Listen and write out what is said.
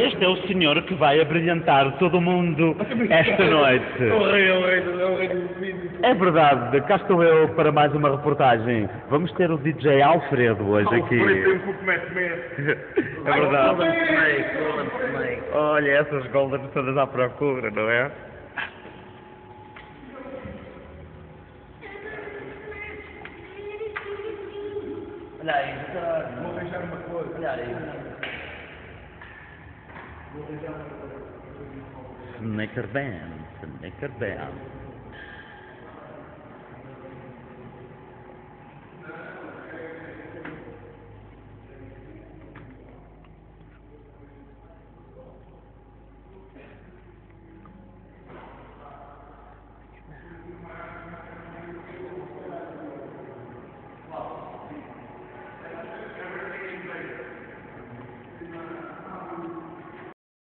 Este é o senhor que vai abrilhantar todo o mundo esta noite. O rei, o rei, o rei do vídeo. É verdade, cá estou eu para mais uma reportagem. Vamos ter o DJ Alfredo hoje aqui. Mete. É verdade. Golden Snake, Golden Snake. Olha, essas golden todas à procura, não é? Olha aí. Vou deixar uma coisa. Olha aí. Snicker Band, Snicker Band.